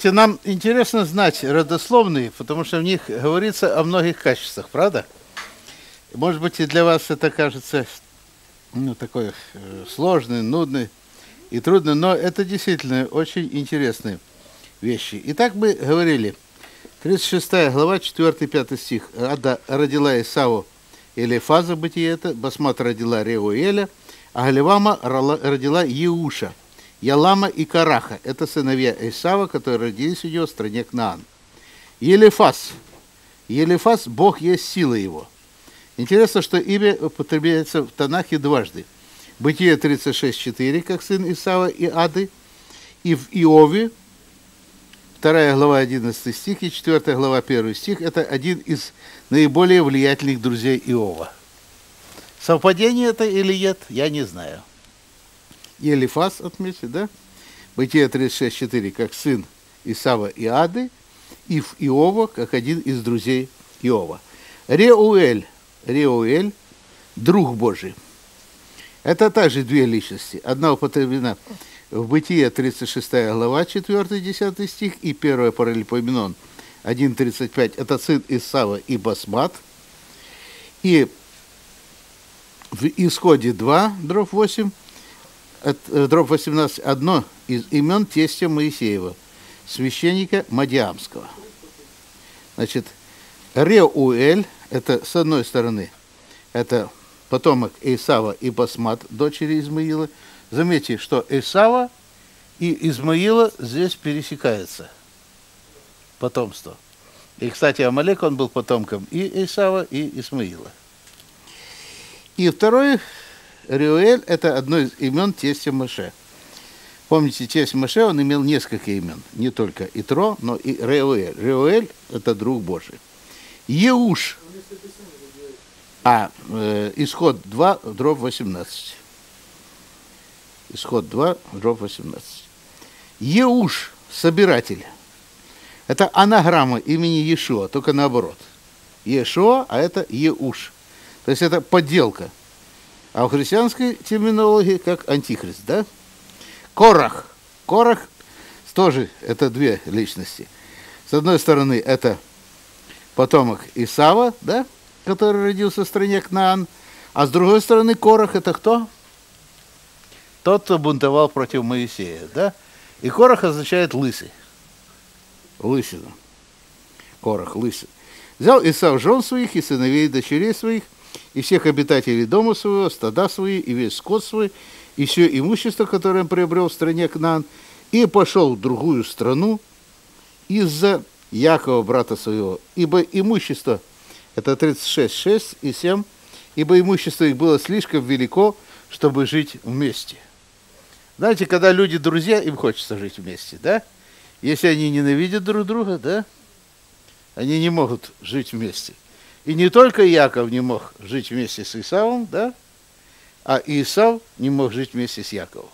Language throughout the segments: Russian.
Видите, нам интересно знать родословные, потому что в них говорится о многих качествах, правда? Может быть, и для вас это кажется ну, такой э, сложный, нудный и трудный, но это действительно очень интересные вещи. Итак, мы говорили, 36 глава, 4-5 стих. Ада родила Исаву Элифаза, бытие это, Басмат родила Реуэля, а Галивама родила Еуша, Ялама и Караха. Это сыновья Исава, которые родились у него в стране Кнаан. Елифас. Елифас, Бог есть сила его. Интересно, что имя употребляется в Танахе дважды. Бытие 36.4, как сын Исава и Ады, и в Иове, 2 глава 11 стих и 4 глава 1 стих, это один из наиболее влиятельных друзей Иова. Совпадение это или нет, я не знаю. Елифас отметьте, да? Бытие 36.4, как сын Исава и Ады, и в Иова, как один из друзей Иова. Реуэль Реуэль, друг Божий. Это также две личности. Одна употреблена в Бытие 36 глава, 4-10 стих, и первая параллелепоменон 1.35, это сын Исава и Басмат. И в Исходе 2, дробь 8, э, дробь 18, одно из имен тестя Моисеева, священника Мадиамского. Значит, Реуэль – это с одной стороны, это потомок Исава и Басмат, дочери Измаила. Заметьте, что Исава и Измаила здесь пересекаются. Потомство. И, кстати, Амалек, он был потомком и Исава, и Исмаила. И второй, Риуэль, это одно из имен тестя Маше. Помните, тесть Маше, он имел несколько имен. Не только Итро, но и Реуэль. Реуэль – это друг Божий. Еуш – а, э, исход 2, дробь 18. Исход 2, дробь 18. Еуш, собиратель. Это анаграмма имени Иешуа, только наоборот. Иешуа, а это Еуш. То есть это подделка. А в христианской терминологии как антихрист, да? Корах. Корах тоже это две личности. С одной стороны, это потомок Исава, да? который родился в стране Кнаан. А с другой стороны, Корах это кто? Тот, кто бунтовал против Моисея, да? И Корах означает лысый. Лысина. Корах, лысый. Взял Исав жен своих и сыновей и дочерей своих, и всех обитателей дома своего, стада свои, и весь скот свой, и все имущество, которое он приобрел в стране Кнаан, и пошел в другую страну из-за Якова, брата своего, ибо имущество – это 36, 6 и 7, ибо имущество их было слишком велико, чтобы жить вместе. Знаете, когда люди друзья, им хочется жить вместе, да? Если они ненавидят друг друга, да, они не могут жить вместе. И не только Яков не мог жить вместе с Исавом, да, а Исав не мог жить вместе с Яковом.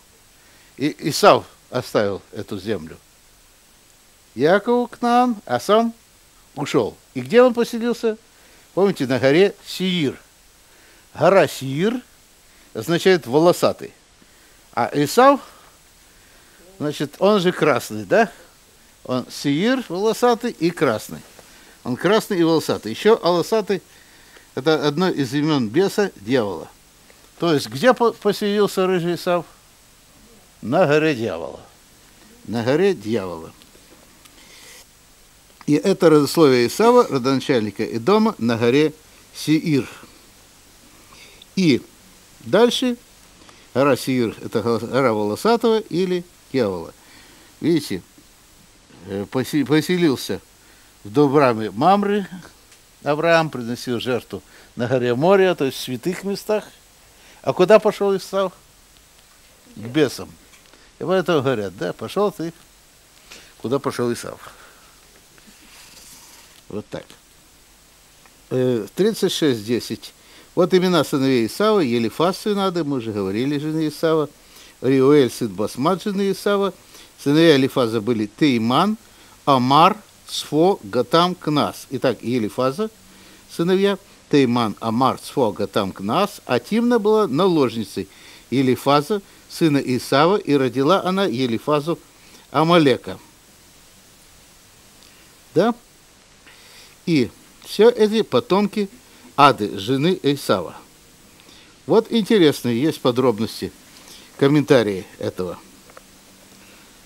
И Исав оставил эту землю. Якову к нам, а сам ушел. И где он поселился? Помните, на горе Сиир. Гора Сиир означает волосатый. А Исав, значит, он же красный, да? Он Сиир волосатый и красный. Он красный и волосатый. Еще волосатый – это одно из имен беса, дьявола. То есть, где поселился рыжий Исав? На горе дьявола. На горе дьявола. И это родословие Исава, родоначальника Идома, на горе Сиир. И дальше гора Сиир – это гора Волосатого или Кевала. Видите, э, поселился в Добраме Мамры, Авраам приносил жертву на горе Моря, то есть в святых местах. А куда пошел Исав? К бесам. И поэтому говорят, да, пошел ты, куда пошел Исав. Вот так. 36.10. Э, вот имена сыновей Исава, Елифас сын Ады, мы уже говорили, жены Исава, Риуэль сын Басмат, жены Исава, сыновья Елифаза были Тейман, Амар, Сфо, Гатам, Кнас. Итак, Елифаза, сыновья, Тейман, Амар, Сфо, Гатам, Кнас, а Тимна была наложницей Елифаза, сына Исава, и родила она Елифазу Амалека. Да? И все эти потомки Ады, жены Исава. Вот интересные есть подробности, комментарии этого.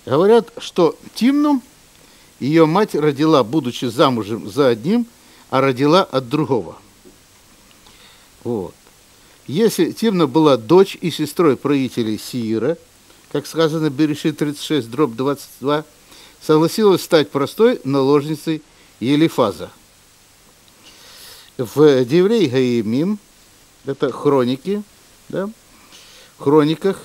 Говорят, что Тимну ее мать родила, будучи замужем за одним, а родила от другого. Вот. Если Тимна была дочь и сестрой правителей Сиира, как сказано Берешит 36, дробь 22, согласилась стать простой наложницей Елифаза. В Деврей Гаимим, это хроники, да, в хрониках,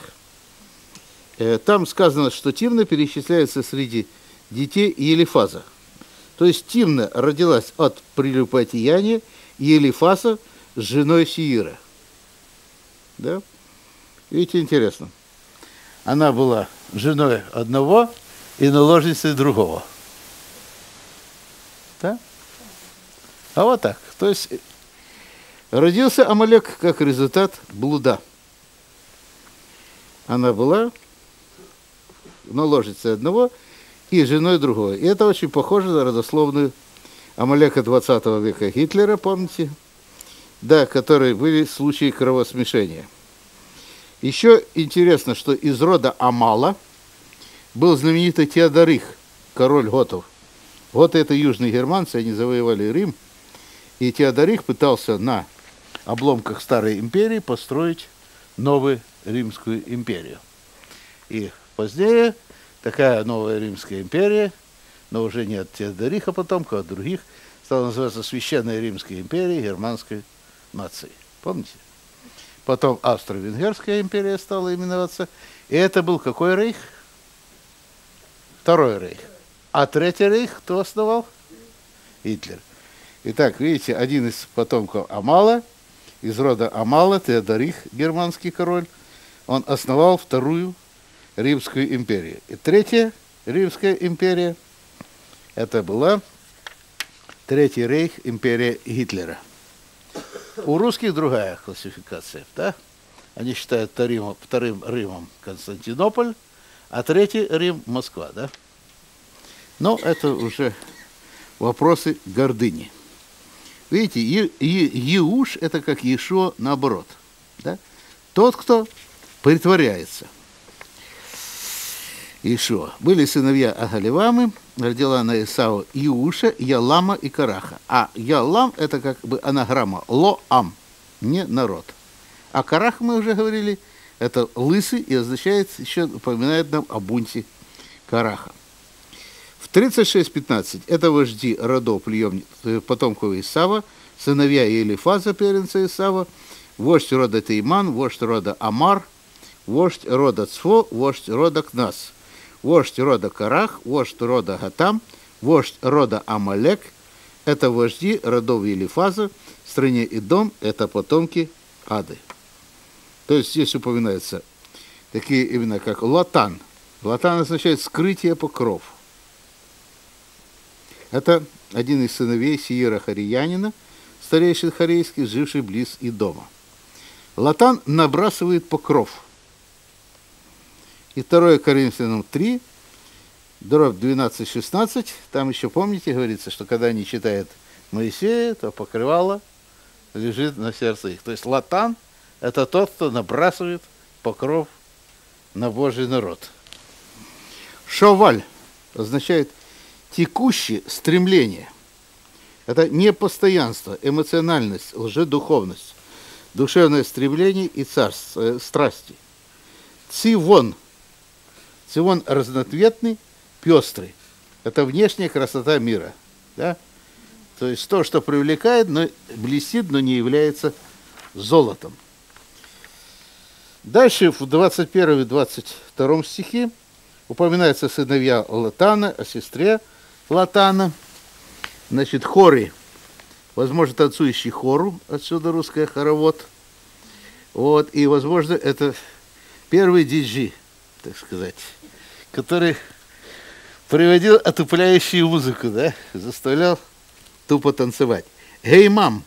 э, там сказано, что Тимна перечисляется среди детей Елифаза. То есть Тимна родилась от прелюбодеяния Елифаса с женой Сиира. Да? Видите, интересно. Она была женой одного и наложницей другого. Да? А вот так. То есть родился Амалек как результат блуда. Она была наложницей одного и женой другого. И это очень похоже на родословную Амалека 20 века Гитлера, помните? Да, которые были случаи кровосмешения. Еще интересно, что из рода Амала был знаменитый Теодорих, король готов. Готы это южные германцы, они завоевали Рим. И Теодорих пытался на обломках старой империи построить новую Римскую империю. И позднее такая новая Римская империя, но уже не от Теодориха потомка, а от других, стала называться Священная Римская империя германской нации. Помните? Потом Австро-Венгерская империя стала именоваться. И это был какой рейх? Второй рейх. А третий рейх кто основал? Гитлер. Итак, видите, один из потомков Амала, из рода Амала, Теодорих, германский король, он основал вторую Римскую империю. И третья Римская империя, это была Третий рейх, империя Гитлера. У русских другая классификация, да? Они считают вторым, вторым Римом Константинополь, а третий Рим Москва, да? Но это уже вопросы гордыни. Видите, е, е, Еуш – это как Ешо наоборот. Да? Тот, кто притворяется. Ишуа. Были сыновья Агаливамы, родила на Исау Иуша, Ялама и Караха. А Ялам – это как бы анаграмма Ло-Ам, не народ. А Карах, мы уже говорили, это лысый и означает, еще напоминает нам о бунте Караха. В 36.15 это вожди родов э, потомков Исава, сыновья Елифаза, первенца Исава, вождь рода Тейман, вождь рода Амар, вождь рода Цфо, вождь рода Кнас – вождь рода Карах, вождь рода Гатам, вождь рода Амалек – это вожди родов Елифаза, в стране Идом – это потомки Ады. То есть здесь упоминаются такие имена, как Латан. Латан означает «скрытие покров». Это один из сыновей Сиера Хариянина, старейший харейский, живший близ Идома. Латан набрасывает покров – и 2 Коринфянам 3, дробь 12-16, там еще, помните, говорится, что когда они читают Моисея, то покрывало лежит на сердце их. То есть латан – это тот, кто набрасывает покров на Божий народ. Шоваль означает текущее стремление. Это непостоянство, эмоциональность, лжедуховность, душевное стремление и царство, э, страсти. Цивон – Сион разноцветный, пестрый. Это внешняя красота мира. Да? То есть то, что привлекает, но блестит, но не является золотом. Дальше в 21 и 22 стихе упоминаются сыновья Латана, о сестре Латана. Значит, хори. Возможно, танцующий хору, отсюда русская хоровод. Вот, и, возможно, это первый диджи, так сказать который приводил отупляющую музыку, да, заставлял тупо танцевать. Геймам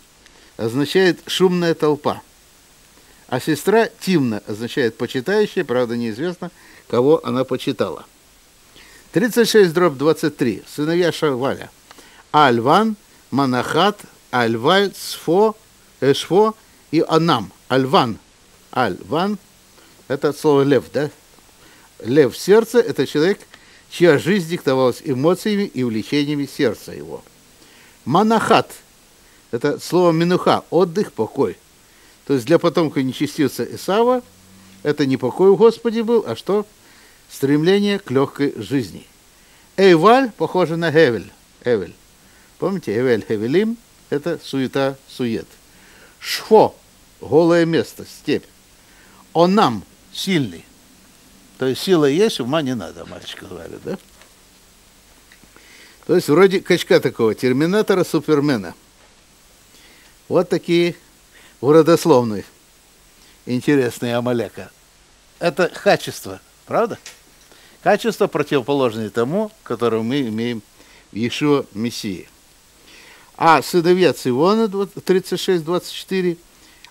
означает шумная толпа, а сестра Тимна означает почитающая, правда неизвестно, кого она почитала. 36 дробь 23. Сыновья Шаваля. Альван, Манахат, Альвай, Сфо, Эшфо и Анам. Альван. Альван – это слово лев, да? Лев в сердце – это человек, чья жизнь диктовалась эмоциями и увлечениями сердца его. Манахат – это слово минуха – отдых, покой. То есть для потомка нечестивца Исава это не покой у Господи был, а что? Стремление к легкой жизни. Эйваль похоже на Хевель. Эвель. Помните, Эвель Хевелим – это суета, сует. Шфо – голое место, степь. Онам – сильный. То есть сила есть, ума не надо, мальчик говорит, да? То есть вроде качка такого, терминатора, супермена. Вот такие родословные интересные Амалека. Это качество, правда? Качество, противоположное тому, которое мы имеем в Иешуа Мессии. А сыновья Цивона 36-24,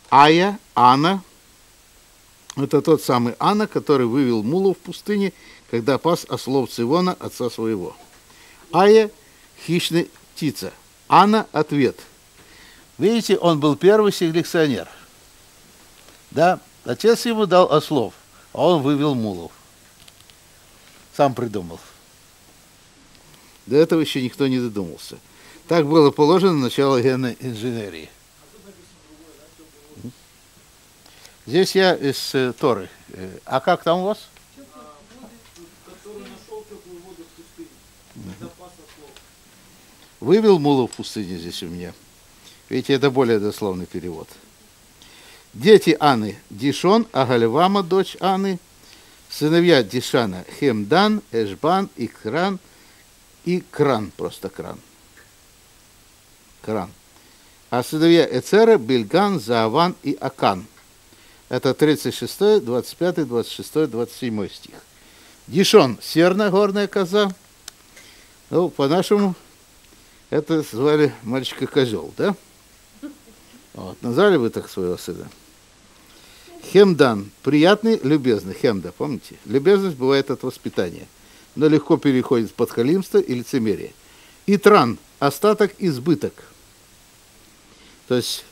Ая, Анна, это тот самый Анна, который вывел мулу в пустыне, когда пас ослов Цивона, отца своего. Ая – хищная птица. Анна – ответ. Видите, он был первый селекционер. Да, отец ему дал ослов, а он вывел мулов. Сам придумал. До этого еще никто не додумался. Так было положено начало генной инженерии. Здесь я из э, Торы. Э, а как там у вас? Вывел мулу в пустыне здесь у меня. Видите, это более дословный перевод. Дети Анны – Дишон, Агальвама, дочь Анны, сыновья Дишана – Хемдан, Эшбан, Икран и Кран, просто Кран. Кран. А сыновья Эцера – Бельган, Зааван и Акан – это 36, 25, 26, 27 стих. Дишон – серная горная коза. Ну, по-нашему, это звали мальчика козел, да? Вот, назвали вы так своего сына. Хемдан – приятный, любезный. Хемда, помните? Любезность бывает от воспитания, но легко переходит в подхалимство и лицемерие. И тран – остаток, избыток. То есть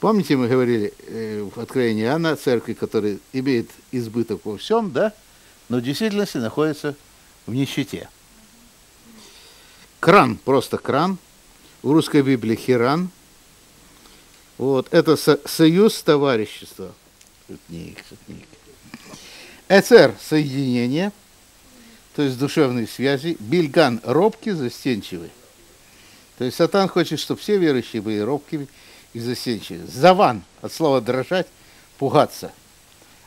Помните, мы говорили э, в Откровении Иоанна, церкви, которая имеет избыток во всем, да, но в действительности находится в нищете. Кран, просто кран. В русской Библии хиран. Вот, это со- союз товарищества. Шутник, шутник. Эцер – соединение, то есть душевные связи. Бильган – робкий, застенчивый. То есть сатан хочет, чтобы все верующие были робкими – и застенчивый. Заван, от слова дрожать, пугаться.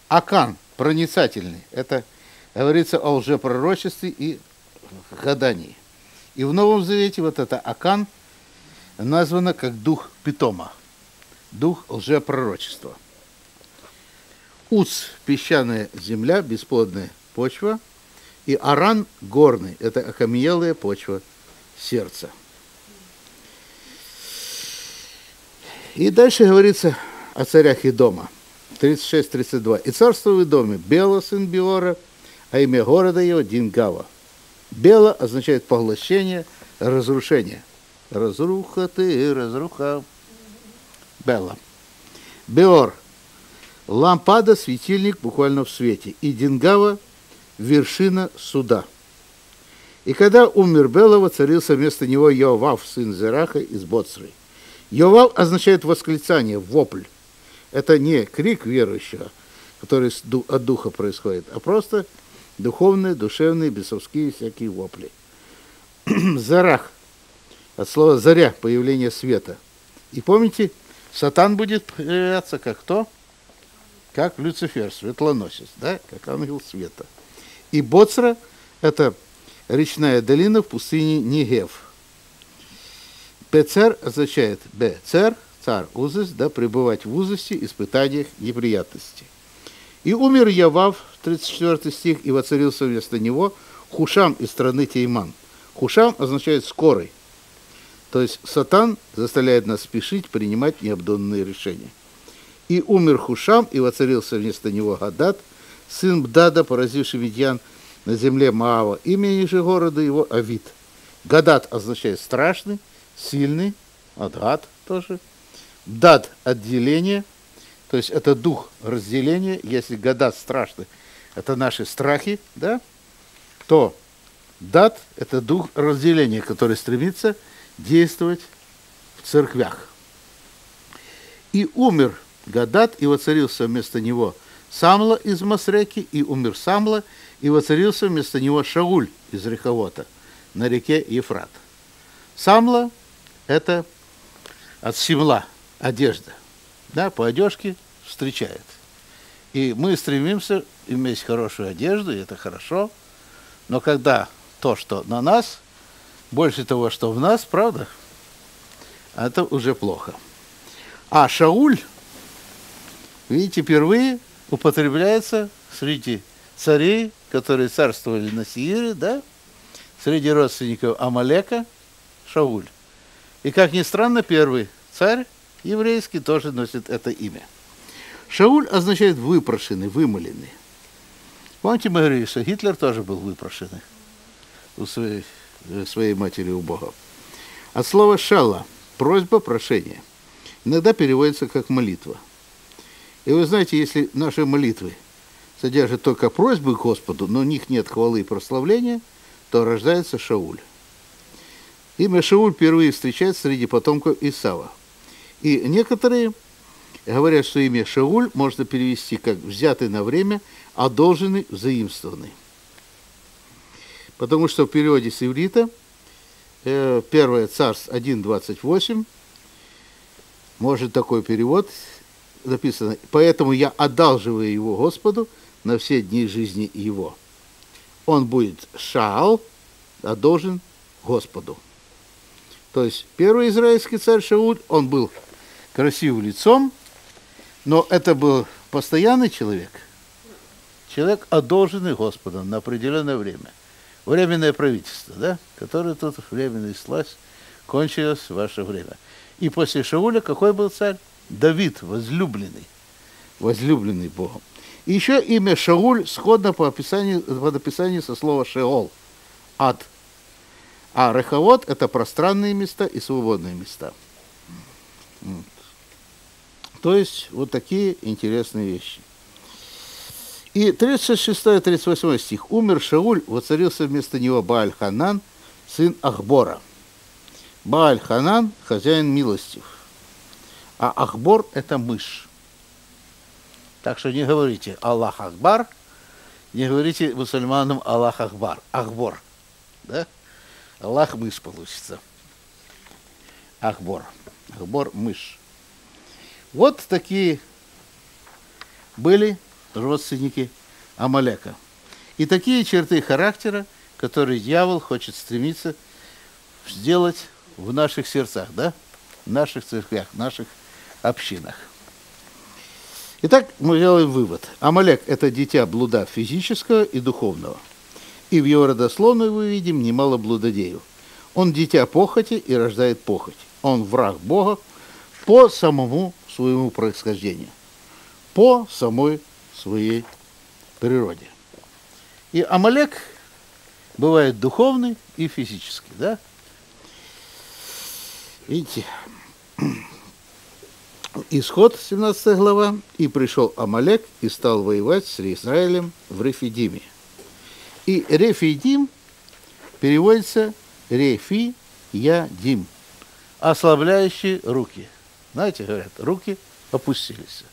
Акан, проницательный. Это говорится о лжепророчестве и гадании. И в Новом Завете вот это Акан названо как дух питома, дух лжепророчества. Уц – песчаная земля, бесплодная почва, и Аран – горный, это окаменелая почва сердца. И дальше говорится о царях Идома. 36-32. «И царство в Идоме Бела, сын Биора, а имя города его Дингава». Бела означает поглощение, разрушение. Разруха ты, разруха. Бела. Беор. Лампада, светильник, буквально в свете. И Дингава – вершина суда. И когда умер Бела, воцарился вместо него Йовав, сын Зераха из Боцры. Йовал означает восклицание, вопль. Это не крик верующего, который от духа происходит, а просто духовные, душевные, бесовские всякие вопли. Зарах. От слова заря, появление света. И помните, Сатан будет появляться как кто? Как Люцифер, светлоносец, да? Как ангел света. И Боцра – это речная долина в пустыне Нигев – Пецер означает Бецер, царь узость, да, пребывать в узости, испытаниях, неприятностей. И умер Явав, 34 стих, и воцарился вместо него Хушам из страны Тейман. Хушам означает скорый. То есть сатан заставляет нас спешить принимать необдуманные решения. И умер Хушам, и воцарился вместо него Гадат, сын Бдада, поразивший Видьян на земле Маава. Имя же города его Авид. Гадат означает страшный, сильный, адгад тоже. Дад – отделение, то есть это дух разделения. Если гадат страшный, это наши страхи, да, то дат – это дух разделения, который стремится действовать в церквях. И умер Гадат, и воцарился вместо него Самла из Масреки, и умер Самла, и воцарился вместо него Шауль из Реховота на реке Ефрат. Самла – это от Симла, одежда. Да, по одежке встречает. И мы стремимся иметь хорошую одежду, и это хорошо. Но когда то, что на нас, больше того, что в нас, правда, это уже плохо. А Шауль, видите, впервые употребляется среди царей, которые царствовали на Сиире, да, среди родственников Амалека, Шауль. И, как ни странно, первый царь еврейский тоже носит это имя. Шауль означает выпрошенный, вымоленный. Помните, мы говорили, что Гитлер тоже был выпрошенный у своей, э, своей матери у Бога. От слова «шала» – просьба, прошение. Иногда переводится как молитва. И вы знаете, если наши молитвы содержат только просьбы к Господу, но в них нет хвалы и прославления, то рождается Шауль. Имя Шауль впервые встречается среди потомков Исава. И некоторые говорят, что имя Шауль можно перевести как «взятый на время», «одолженный», «взаимствованный». Потому что в переводе с иврита э, первое царств 1.28 может такой перевод написано, поэтому я одалживаю его Господу на все дни жизни его. Он будет шаал, а должен Господу. То есть первый израильский царь Шауль, он был красивым лицом, но это был постоянный человек, человек, одолженный Господом на определенное время. Временное правительство, да, которое тут временный слазь, кончилось ваше время. И после Шауля какой был царь? Давид, возлюбленный, возлюбленный Богом. И еще имя Шауль сходно по описанию, по описанию со слова Шеол, ад. А Реховод – это пространные места и свободные места. Вот. То есть вот такие интересные вещи. И 36-38 стих. «Умер Шауль, воцарился вместо него Бааль-Ханан, сын Ахбора». Бааль-Ханан – хозяин милостив, а Ахбор – это мышь. Так что не говорите Аллах Ахбар, не говорите мусульманам Аллах Ахбар, Ахбор. Да? Аллах мышь получится. Ахбор. Ахбор мышь. Вот такие были родственники Амалека. И такие черты характера, которые дьявол хочет стремиться сделать в наших сердцах, да? В наших церквях, в наших общинах. Итак, мы делаем вывод. Амалек – это дитя блуда физического и духовного. И в его родословной мы видим немало блудодеев. Он дитя похоти и рождает похоть. Он враг Бога по самому своему происхождению, по самой своей природе. И Амалек бывает духовный и физический, да? Видите, Исход, 17 глава, «И пришел Амалек и стал воевать с Израилем в Рефидиме». И Рефидим переводится Рефи Ядим, ослабляющие руки. Знаете, говорят, руки опустились.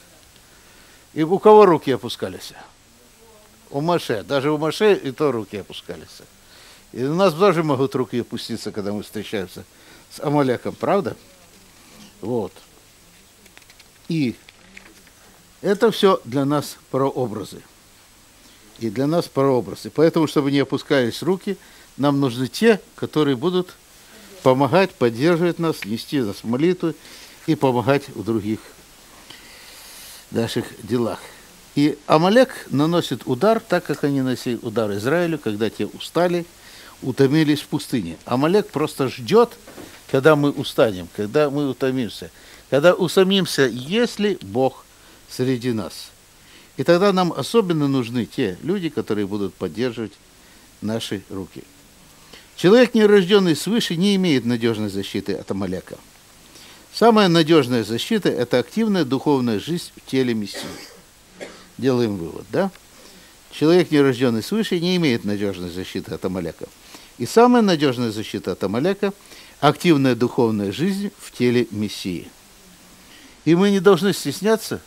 И у кого руки опускались? У Маше. Даже у Маше и то руки опускались. И у нас тоже могут руки опуститься, когда мы встречаемся с Амалеком, правда? Вот. И это все для нас прообразы. И для нас прообразы. Поэтому, чтобы не опускались руки, нам нужны те, которые будут помогать, поддерживать нас, нести нас молитву и помогать в других наших делах. И Амалек наносит удар, так как они носили удар Израилю, когда те устали, утомились в пустыне. Амалек просто ждет, когда мы устанем, когда мы утомимся – когда усомнимся, есть ли Бог среди нас. И тогда нам особенно нужны те люди, которые будут поддерживать наши руки. Человек, не рожденный свыше, не имеет надежной защиты от Амалека. Самая надежная защита – это активная духовная жизнь в теле Мессии. Делаем вывод, да? Человек, не рожденный свыше, не имеет надежной защиты от Амалека. И самая надежная защита от Амалека – активная духовная жизнь в теле Мессии. И мы не должны стесняться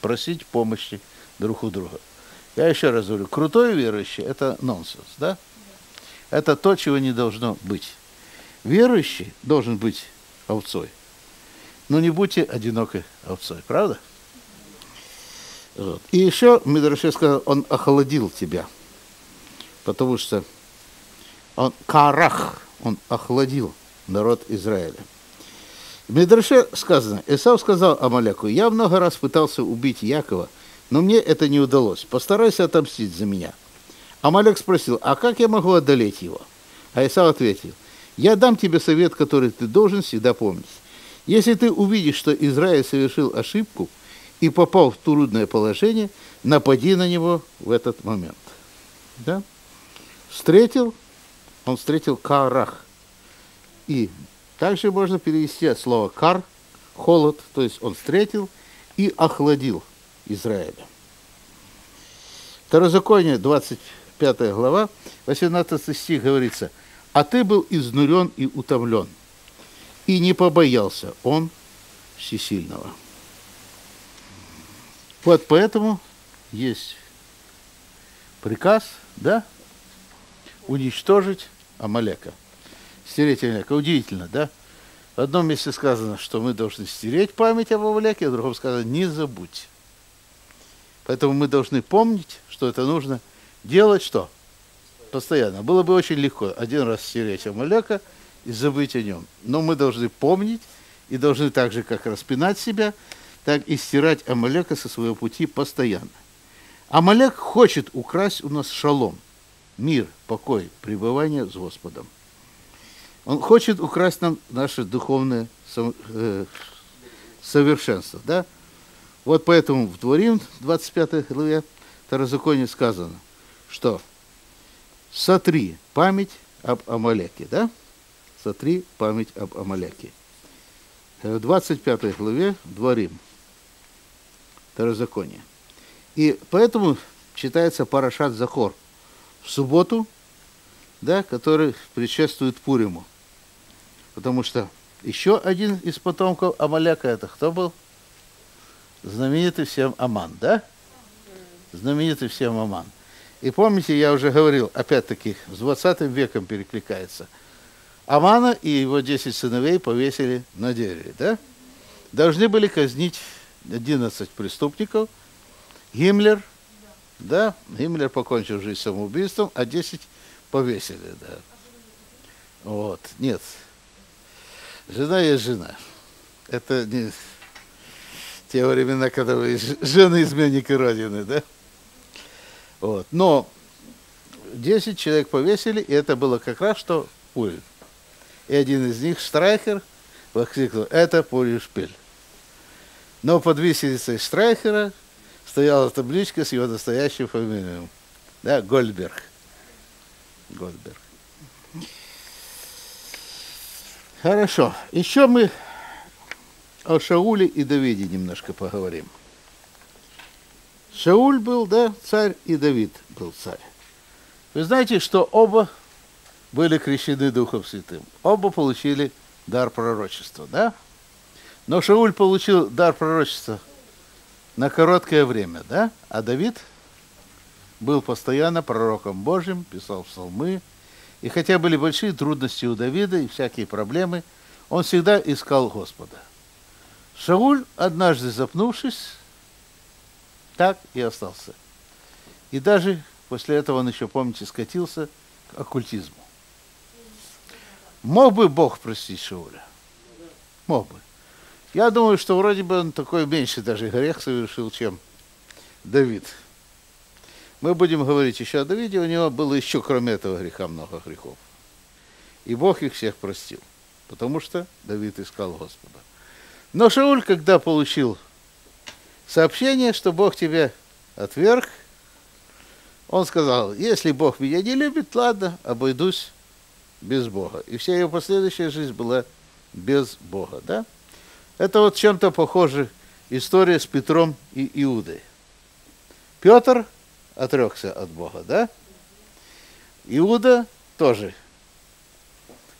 просить помощи друг у друга. Я еще раз говорю, крутой верующий – это нонсенс, да? Это то, чего не должно быть. Верующий должен быть овцой. Но не будьте одинокой овцой, правда? Вот. И еще Мидраше сказал, он охладил тебя. Потому что он карах, он охладил народ Израиля. В Мидраше сказано, Исав сказал Амаляку, я много раз пытался убить Якова, но мне это не удалось. Постарайся отомстить за меня – Амалек спросил, а как я могу одолеть его? А Исав ответил, я дам тебе совет, который ты должен всегда помнить. Если ты увидишь, что Израиль совершил ошибку и попал в трудное положение, напади на него в этот момент. Да? Встретил, он встретил карах. И также можно перевести от слова кар, холод, то есть он встретил и охладил Израиля. Второзаконие 20 5 глава, 18 стих говорится, «А ты был изнурен и утомлен, и не побоялся он всесильного». Вот поэтому есть приказ, да, уничтожить Амалека. Стереть Амалека. Удивительно, да? В одном месте сказано, что мы должны стереть память об Амалеке, а в другом сказано, не забудь. Поэтому мы должны помнить, что это нужно – делать что? Постоянно. Было бы очень легко один раз стереть Амалека и забыть о нем. Но мы должны помнить и должны так же, как распинать себя, так и стирать Амалека со своего пути постоянно. Амалек хочет украсть у нас шалом, мир, покой, пребывание с Господом. Он хочет украсть нам наше духовное э, совершенство. Да? Вот поэтому в Дворим, 25 главе Второзаконие сказано – что сотри память об Амалеке, да? Сотри память об Амалеке. В 25 главе Дворим, Второзаконие. И поэтому читается Парашат Захор в субботу, да, который предшествует Пуриму. Потому что еще один из потомков Амаляка, это кто был? Знаменитый всем Аман, да? Знаменитый всем Аман. И помните, я уже говорил, опять-таки, с 20 веком перекликается. Амана и его 10 сыновей повесили на дереве, да? Должны были казнить 11 преступников. Гиммлер, да, Гиммлер покончил жизнь самоубийством, а 10 повесили, да. Вот, нет. Жена есть жена. Это не те времена, когда вы жены изменники Родины, да? Вот. Но 10 человек повесили, и это было как раз что Пурин. И один из них, Штрайхер, воскликнул, это Пурин Шпиль. Но под виселицей Штрайхера стояла табличка с его настоящим фамилией. Да, Гольдберг. Гольдберг. Хорошо. Еще мы о Шауле и Давиде немножко поговорим. Шауль был, да, царь, и Давид был царь. Вы знаете, что оба были крещены Духом Святым. Оба получили дар пророчества, да? Но Шауль получил дар пророчества на короткое время, да? А Давид был постоянно пророком Божьим, писал псалмы. И хотя были большие трудности у Давида и всякие проблемы, он всегда искал Господа. Шауль, однажды запнувшись, так и остался. И даже после этого он еще, помните, скатился к оккультизму. Мог бы Бог простить Шауля? Мог бы. Я думаю, что вроде бы он такой меньше даже грех совершил, чем Давид. Мы будем говорить еще о Давиде, у него было еще, кроме этого греха, много грехов. И Бог их всех простил, потому что Давид искал Господа. Но Шауль, когда получил сообщение, что Бог тебя отверг. Он сказал, если Бог меня не любит, ладно, обойдусь без Бога. И вся его последующая жизнь была без Бога, да? Это вот чем-то похоже история с Петром и Иудой. Петр отрекся от Бога, да? Иуда тоже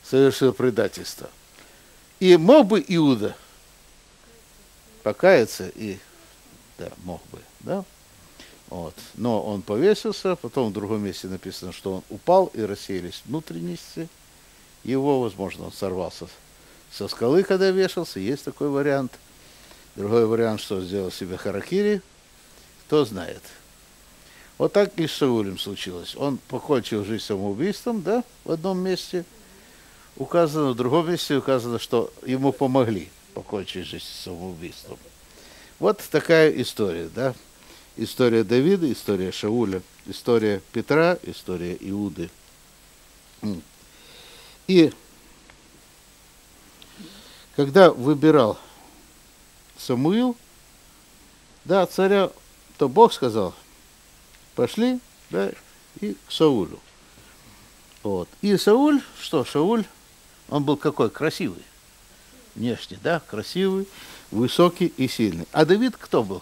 совершил предательство. И мог бы Иуда покаяться и, да, мог бы, да? Вот. Но он повесился, потом в другом месте написано, что он упал и рассеялись внутренности его, возможно, он сорвался со скалы, когда вешался, есть такой вариант. Другой вариант, что сделал себе харакири, кто знает. Вот так и с Саулем случилось. Он покончил жизнь самоубийством, да, в одном месте указано, в другом месте указано, что ему помогли покончить жизнь самоубийством. Вот такая история, да. История Давида, история Шауля, история Петра, история Иуды. И когда выбирал Самуил, да, царя, то Бог сказал, пошли, да, и к Саулю. Вот. И Сауль, что, Шауль, он был какой? Красивый. Внешне, да, красивый, высокий и сильный. А Давид кто был?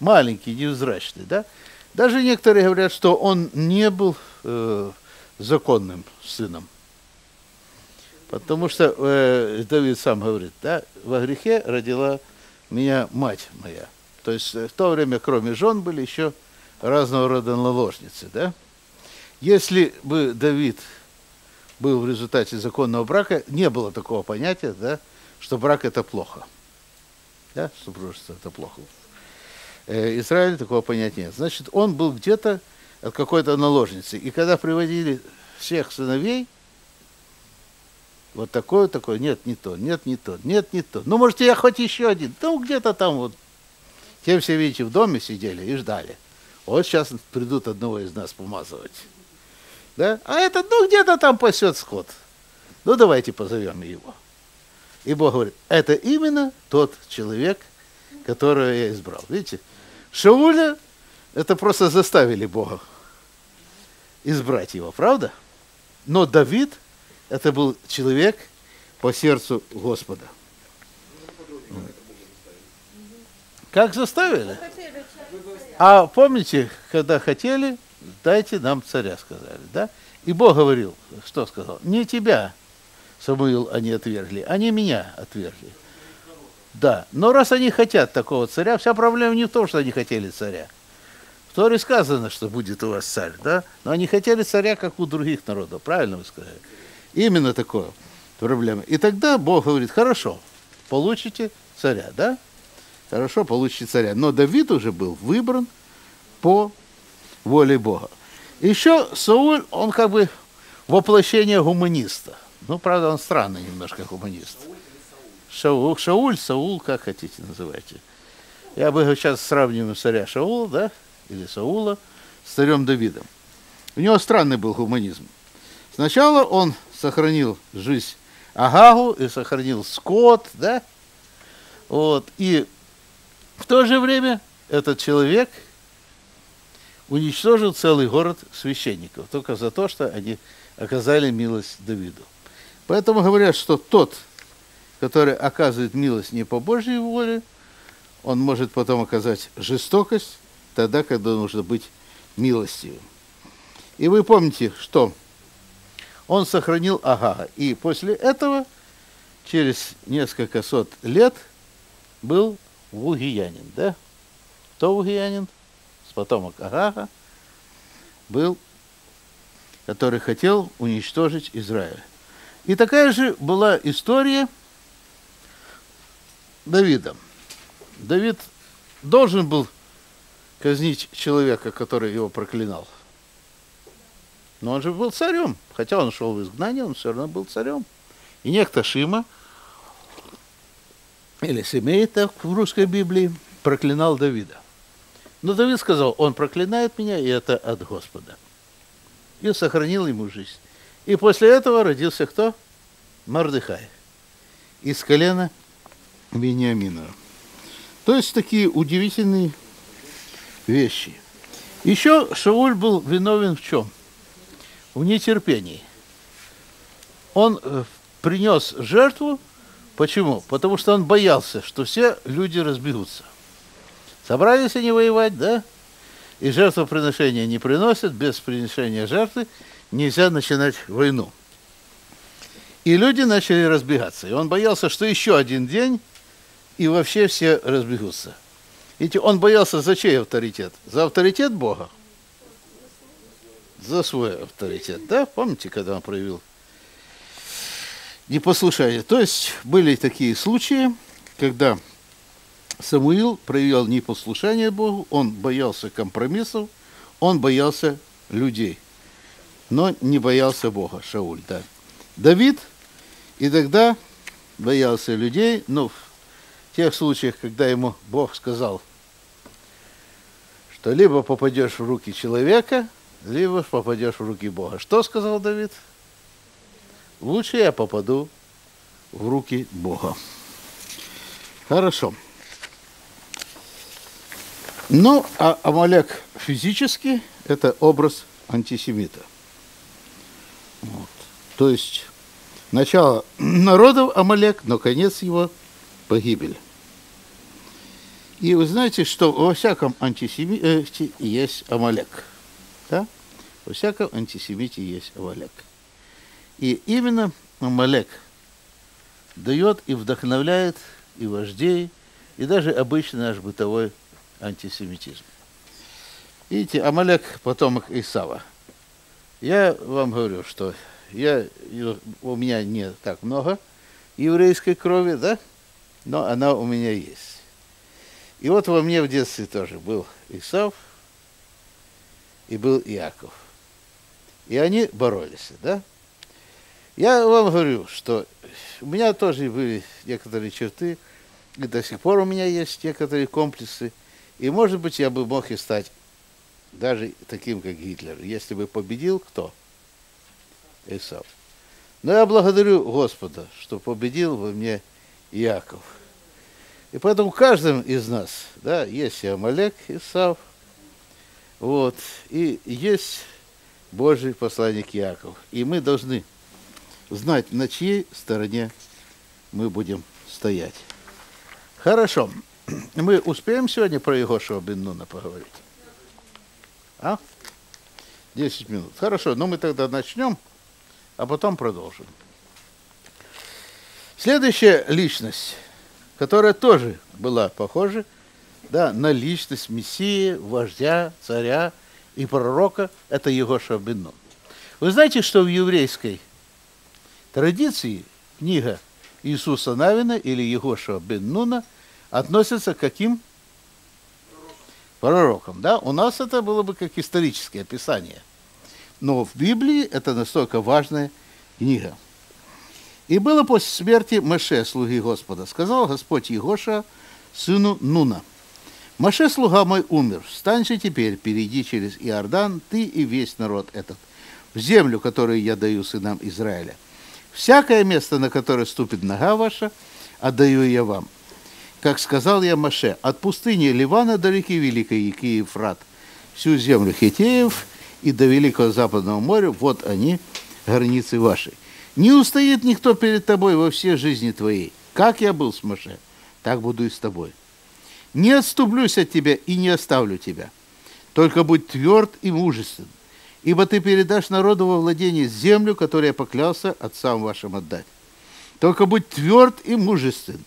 Маленький, невзрачный, да? Даже некоторые говорят, что он не был э, законным сыном. Потому что э, Давид сам говорит, да, во грехе родила меня мать моя. То есть э, в то время, кроме жен, были еще разного рода наложницы, да. Если бы Давид был в результате законного брака, не было такого понятия, да, что брак это плохо. Да, супружество это плохо. Э, Израиль такого понятия нет. Значит, он был где-то от какой-то наложницы. И когда приводили всех сыновей, вот такое, такое, нет, не то, нет, не то, нет, не то. Ну, может, я хоть еще один. Ну, где-то там вот. Тем все, видите, в доме сидели и ждали. Вот сейчас придут одного из нас помазывать. Да? А этот, ну, где-то там пасет скот. Ну, давайте позовем его. И Бог говорит, это именно тот человек, которого я избрал. Видите, Шауля, это просто заставили Бога избрать его, правда? Но Давид – это был человек по сердцу Господа. Как заставили? А помните, когда хотели, дайте нам царя, сказали, да? И Бог говорил, что сказал? Не тебя, Самуил, они отвергли, они меня отвергли. Да, но раз они хотят такого царя, вся проблема не в том, что они хотели царя. В Торе сказано, что будет у вас царь, да? Но они хотели царя, как у других народов, правильно вы сказали? Именно такое проблема. И тогда Бог говорит, хорошо, получите царя, да? Хорошо, получите царя. Но Давид уже был выбран по воле Бога. Еще Сауль, он как бы воплощение гуманиста. Ну, правда, он странный немножко гуманист. Шауль, Шауль, Саул, как хотите называйте. Я бы сейчас сравниваю царя Шаула, да, или Саула с царем Давидом. У него странный был гуманизм. Сначала он сохранил жизнь Агагу и сохранил скот, да? Вот. И в то же время этот человек уничтожил целый город священников только за то, что они оказали милость Давиду. Поэтому говорят, что тот, который оказывает милость не по Божьей воле, он может потом оказать жестокость тогда, когда нужно быть милостивым. И вы помните, что он сохранил Агага. И после этого, через несколько сот лет, был Вугиянин, да? Кто Вугиянин? Потомок Агага был, который хотел уничтожить Израиль. И такая же была история Давида. Давид должен был казнить человека, который его проклинал. Но он же был царем. Хотя он шел в изгнание, он все равно был царем. И некто Шима, или Семей, так в русской Библии, проклинал Давида. Но Давид сказал, он проклинает меня, и это от Господа. И сохранил ему жизнь. И после этого родился кто? Мардыхай. Из колена Вениаминова. То есть такие удивительные вещи. Еще Шауль был виновен в чем? в нетерпении. он э, принес жертву. Почему? Потому что он боялся, что все люди разбегутся. Собрались они воевать, да? И жертвоприношения не приносят, без приношения жертвы нельзя начинать войну. И люди начали разбегаться. И он боялся, что еще один день, и вообще все разбегутся. Видите, он боялся за чей авторитет? За авторитет Бога? За свой авторитет, да? Помните, когда он проявил непослушание? То есть были такие случаи, когда Самуил проявил непослушание Богу, он боялся компромиссов, он боялся людей, но не боялся Бога, Шауль, да. Давид и тогда боялся людей, но в тех случаях, когда ему Бог сказал, что либо попадешь в руки человека, либо попадешь в руки Бога. Что сказал Давид? Лучше я попаду в руки Бога. Хорошо. Ну, а Амалек физически – это образ антисемита. Вот. То есть начало народов Амалек, но конец его – погибель. И вы знаете, что во всяком антисемите есть Амалек. Да? Во всяком антисемите есть Амалек. И именно Амалек дает и вдохновляет и вождей, и даже обычный наш бытовой антисемитизм. Видите, Амалек – потомок Исава. Я вам говорю, что я, у меня не так много еврейской крови, да, но она у меня есть. И вот во мне в детстве тоже был Исав и был Иаков. И они боролись, да? Я вам говорю, что у меня тоже были некоторые черты, и до сих пор у меня есть некоторые комплексы – и, может быть, я бы мог и стать даже таким, как Гитлер, если бы победил кто? Исав. Но я благодарю Господа, что победил во мне Яков. И поэтому каждым из нас, да, есть и Амалек, Исав, вот, и есть Божий посланник Яков. И мы должны знать, на чьей стороне мы будем стоять. Хорошо. Мы успеем сегодня про Егошева Бен поговорить? А? Десять минут. Хорошо, ну мы тогда начнем, а потом продолжим. Следующая личность, которая тоже была похожа да, на личность Мессии, вождя, царя и пророка, это Егоша Бен Вы знаете, что в еврейской традиции книга Иисуса Навина или Егоша Бен Нуна – относятся к каким? Пророкам. Да? У нас это было бы как историческое описание. Но в Библии это настолько важная книга. И было после смерти Маше, слуги Господа. Сказал Господь Егоша, сыну Нуна. Маше, слуга мой, умер. Встань же теперь, перейди через Иордан, ты и весь народ этот, в землю, которую я даю сынам Израиля. Всякое место, на которое ступит нога ваша, отдаю я вам как сказал я Маше, от пустыни Ливана до реки Великой, реки Ефрат, всю землю Хитеев и до Великого Западного моря, вот они, границы ваши. Не устоит никто перед тобой во всей жизни твоей. Как я был с Маше, так буду и с тобой. Не отступлюсь от тебя и не оставлю тебя. Только будь тверд и мужествен, ибо ты передашь народу во владение землю, которую я поклялся отцам вашим отдать. Только будь тверд и мужествен,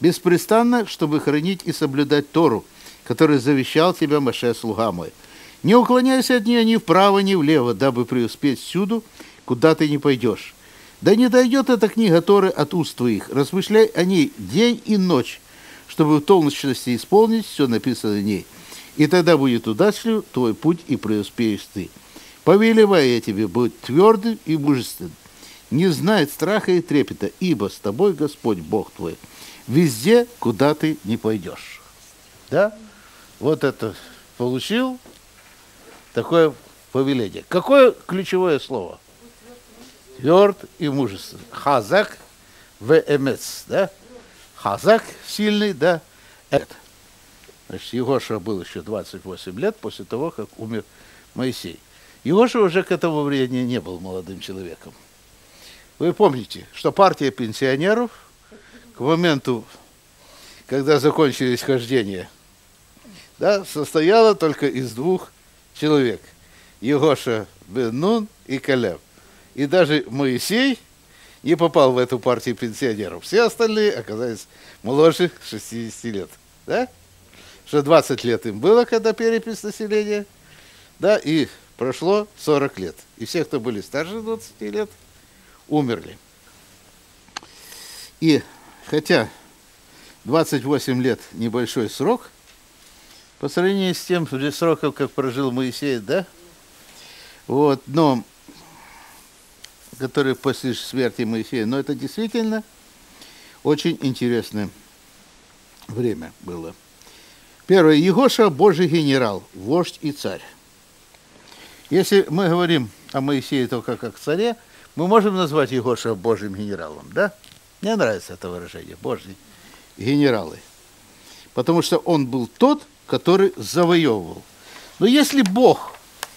беспрестанно, чтобы хранить и соблюдать Тору, который завещал тебя Маше, слуга мой. Не уклоняйся от нее ни вправо, ни влево, дабы преуспеть всюду, куда ты не пойдешь. Да не дойдет эта книга Торы от уст твоих. Размышляй о ней день и ночь, чтобы в точности исполнить все написано в ней. И тогда будет удачлив твой путь, и преуспеешь ты. Повелевая я тебе, будь твердым и мужественным. Не знай страха и трепета, ибо с тобой Господь Бог твой везде, куда ты не пойдешь. Да? Вот это получил такое повеление. Какое ключевое слово? Тверд и мужественный. Хазак в эмец, да? Хазак сильный, да? Это. Значит, Егоша был еще 28 лет после того, как умер Моисей. Егоша уже к этому времени не был молодым человеком. Вы помните, что партия пенсионеров к моменту, когда закончились хождения, да, состояла только из двух человек. Егоша бен Нун и Калеб. И даже Моисей не попал в эту партию пенсионеров. Все остальные оказались моложе 60 лет. Да? Что 20 лет им было, когда перепись населения. Да, и прошло 40 лет. И все, кто были старше 20 лет, умерли. И хотя 28 лет небольшой срок, по сравнению с тем сроком, как прожил Моисей, да, вот, но который после смерти Моисея, но это действительно очень интересное время было. Первое. Егоша – Божий генерал, вождь и царь. Если мы говорим о Моисее только как царе, мы можем назвать Егоша Божьим генералом, да? Мне нравится это выражение, Божьи генералы. Потому что он был тот, который завоевывал. Но если Бог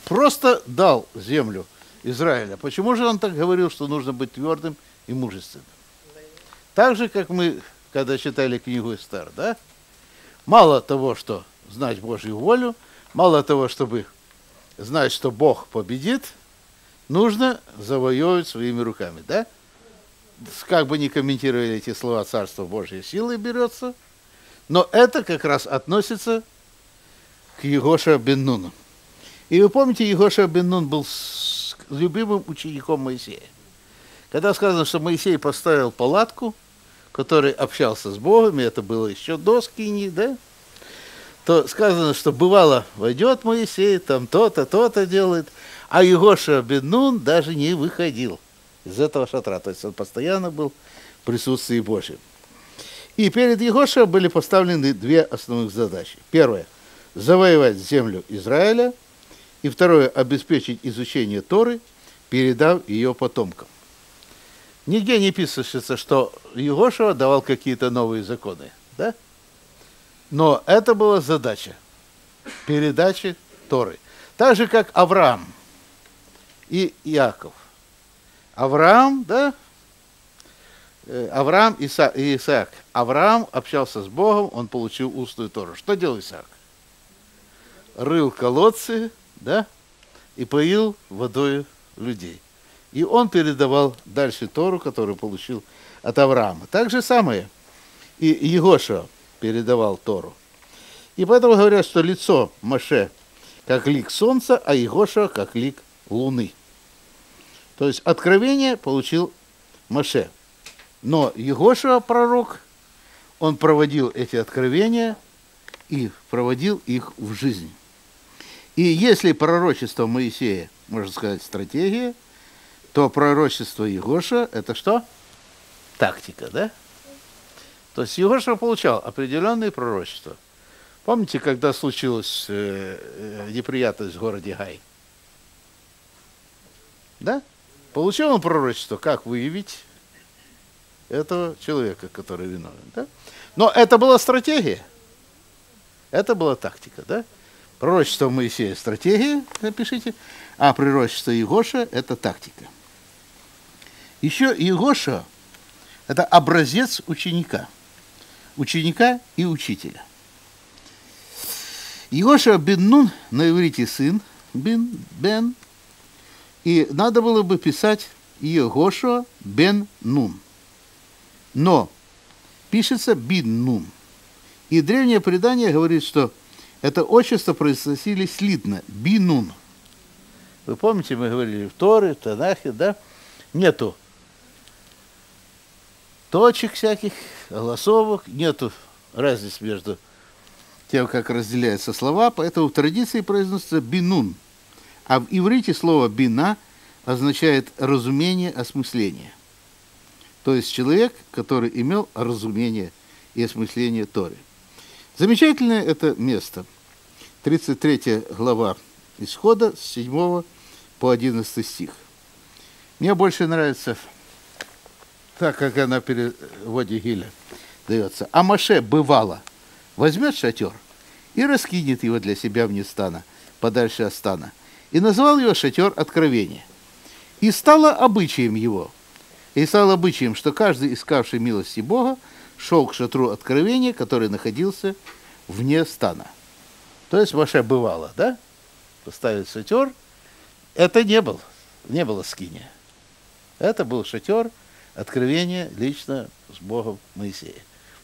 просто дал землю Израиля, почему же он так говорил, что нужно быть твердым и мужественным? Так же, как мы, когда читали книгу Эстер, да? Мало того, что знать Божью волю, мало того, чтобы знать, что Бог победит, нужно завоевывать своими руками, да? Как бы ни комментировали эти слова Царство Божьей силой берется, но это как раз относится к Егоша Беннуну. И вы помните, Егоша Беннун был любимым учеником Моисея. Когда сказано, что Моисей поставил палатку, который общался с Богом, и это было еще до Скини, да, то сказано, что бывало, войдет Моисей, там то-то, то-то делает, а Егоша Беннун даже не выходил из этого шатра. То есть он постоянно был в присутствии Божьем. И перед Егоша были поставлены две основных задачи. Первое – завоевать землю Израиля. И второе – обеспечить изучение Торы, передав ее потомкам. Нигде не пишется, что Егошева давал какие-то новые законы. Да? Но это была задача передачи Торы. Так же, как Авраам и Иаков. Авраам, да, э, Авраам и Исаак. Авраам общался с Богом, он получил устную Тору. Что делал Исаак? Рыл колодцы, да, и поил водой людей. И он передавал дальше Тору, которую получил от Авраама. Так же самое и Егоша передавал Тору. И поэтому говорят, что лицо Маше как лик солнца, а Егоша как лик луны. То есть откровение получил Маше. Но Егоша, пророк, он проводил эти откровения и проводил их в жизнь. И если пророчество Моисея, можно сказать, стратегия, то пророчество Егоша – это что? Тактика, да? То есть Егоша получал определенные пророчества. Помните, когда случилась э, э, неприятность в городе Гай? Да? Получил он пророчество, как выявить этого человека, который виновен. Да? Но это была стратегия. Это была тактика, да? Пророчество Моисея – стратегия, напишите, а пророчество Егоша – это тактика. Еще Егоша – это образец ученика. Ученика и учителя. Егоша бен Нун на иврите сын, бен, бен, и надо было бы писать Егоша бен Нун. Но пишется бин Нун. И древнее предание говорит, что это отчество произносили слитно, бинун. Вы помните, мы говорили в Торе, Танахе, да? Нету точек всяких, голосовок, нету разниц между тем, как разделяются слова, поэтому в традиции произносится бинун. А в иврите слово бина означает разумение, осмысление. То есть человек, который имел разумение и осмысление Торы. Замечательное это место. 33 глава Исхода с 7 по 11 стих. Мне больше нравится так, как она в переводе Гиля дается. А Маше бывало возьмет шатер и раскинет его для себя вне стана, подальше от стана. И назвал его шатер откровения. И стало обычаем его И стал обычаем, что каждый, искавший милости Бога, шел к шатру откровения, который находился вне стана. То есть Маше бывало, да? Поставить шатер. Это не был, не было скиния. Это был шатер откровения лично с Богом Моисея.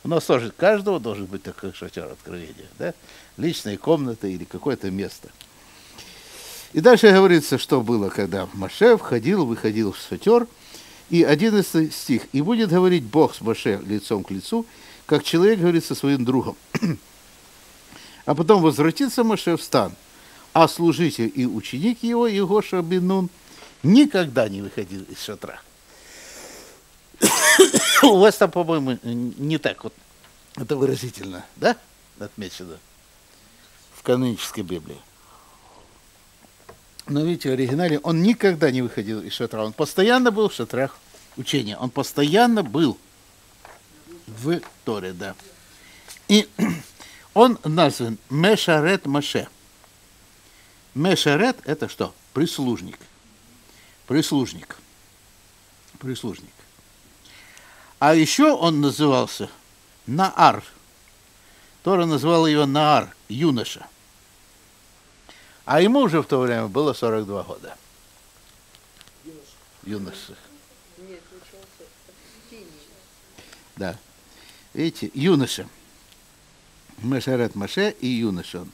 У нас тоже каждого должен быть такой шатер откровения, да? Личная комната или какое-то место. И дальше говорится, что было, когда Маше входил, выходил в шатер. И 11 стих. «И будет говорить Бог с Маше лицом к лицу, как человек говорит со своим другом. А потом возвратится Маше в стан, а служитель и ученик его, Егоша Бенун, никогда не выходил из шатра. У вас там, по-моему, не так вот это выразительно, да, отмечено в канонической Библии. Но видите, в оригинале он никогда не выходил из шатра. Он постоянно был в шатрах учения. Он постоянно был в Торе, да. И он назван Мешарет Маше. Мешарет – это что? Прислужник. Прислужник. Прислужник. А еще он назывался Наар. Тора назвала его Наар, юноша. А ему уже в то время было 42 года. Юноша. Да. Видите, юноша. Мешарет Маше и юноша. Он,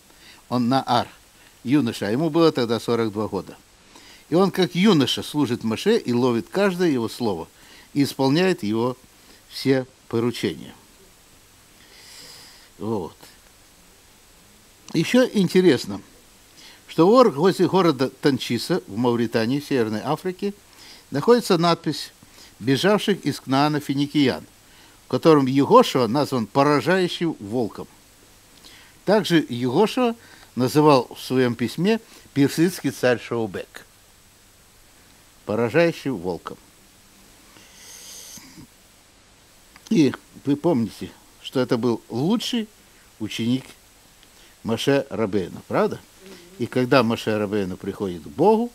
он Наар, юноша. Ему было тогда 42 года. И он как юноша служит Маше и ловит каждое его слово и исполняет его все поручения. Вот. Еще интересно, что возле города Танчиса в Мавритании, Северной Африке, находится надпись «Бежавших из Кнаана финикиян», в котором Егошева назван «поражающим волком». Также Егошева называл в своем письме персидский царь Шаубек, поражающим волком. И вы помните, что это был лучший ученик Маше Рабейна, правда? И когда Маше Рабейна приходит к Богу,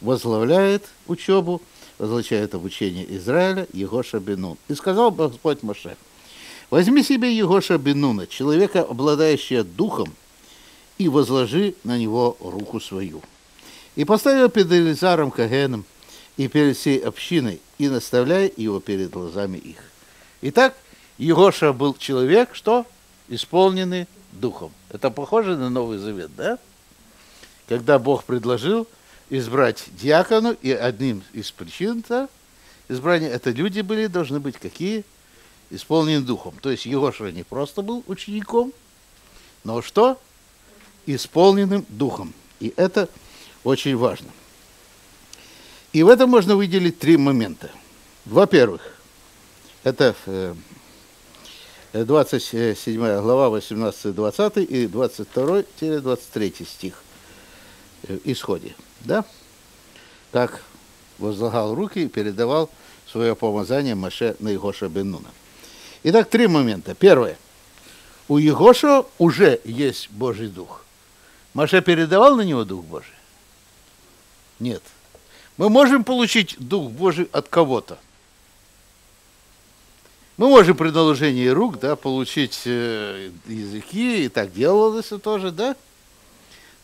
возглавляет учебу, возглавляет обучение Израиля Егоша Бенун. И сказал Господь Маше, возьми себе Егоша Бенуна, человека, обладающего духом, и возложи на него руку свою. И поставил перед Элизаром Кагеном и перед всей общиной, и наставляй его перед глазами их. Итак, Егоша был человек, что? Исполненный духом. Это похоже на Новый Завет, да? Когда Бог предложил избрать диакону, и одним из причин -то избрания это люди были, должны быть какие? Исполнены духом. То есть Егоша не просто был учеником, но что? Исполненным духом. И это очень важно. И в этом можно выделить три момента. Во-первых, это 27 э, глава, 18-20 и 22-23 стих исходе. Да? Так возлагал руки и передавал свое помазание Маше на Егоша Беннуна. Итак, три момента. Первое. У Егоша уже есть Божий Дух. Маше передавал на него Дух Божий? Нет. Мы можем получить Дух Божий от кого-то. Мы можем при наложении рук, да, получить э, языки, и так делалось тоже, да?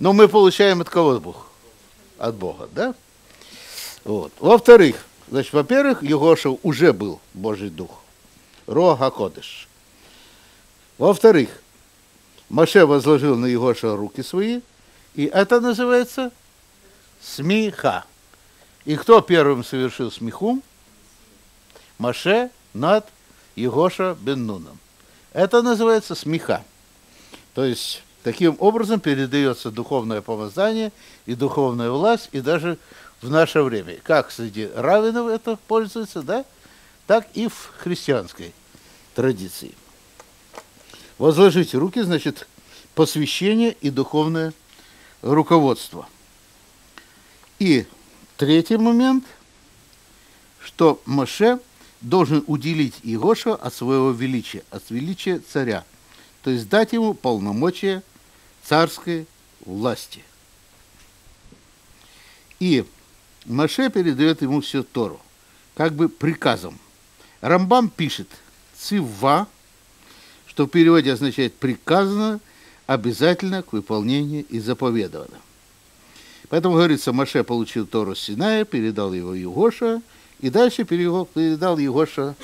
Но мы получаем от кого Бог? От Бога, да? Вот. Во-вторых, значит, во-первых, Егоша уже был Божий Дух. Рога Кодыш. Во-вторых, Маше возложил на Егоша руки свои, и это называется смеха. И кто первым совершил смехум? Маше над Егоша бен Нуном. Это называется смеха. То есть таким образом передается духовное помазание и духовная власть, и даже в наше время. Как среди равенов это пользуется, да, так и в христианской традиции. Возложите руки, значит, посвящение и духовное руководство. И третий момент, что Моше – должен уделить Иероша от своего величия, от величия царя, то есть дать ему полномочия царской власти. И Маше передает ему всю Тору, как бы приказом. Рамбам пишет «цива», что в переводе означает «приказано», обязательно к выполнению и заповедовано. Поэтому, говорится, Маше получил Тору с Синая, передал его Югоша, и дальше передал Югоша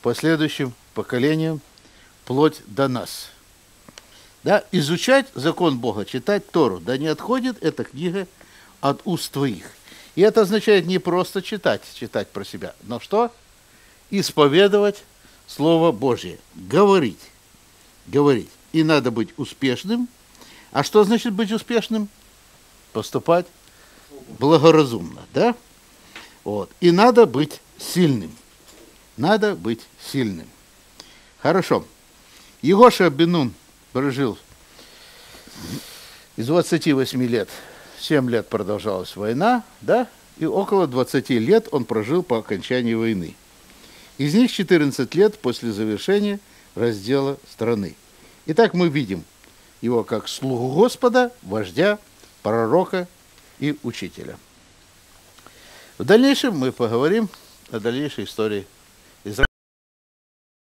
последующим поколениям, вплоть до нас. Да, изучать закон Бога, читать Тору, да не отходит эта книга от уст твоих. И это означает не просто читать, читать про себя, но что? Исповедовать Слово Божье, говорить, говорить. И надо быть успешным. А что значит быть успешным? Поступать благоразумно, да? Вот. И надо быть сильным. Надо быть сильным. Хорошо. Егоша Бенун прожил из 28 лет, 7 лет продолжалась война, да, и около 20 лет он прожил по окончании войны. Из них 14 лет после завершения раздела страны. Итак, мы видим его как слугу Господа, вождя, пророка и учителя. В дальнейшем мы поговорим о дальнейшей истории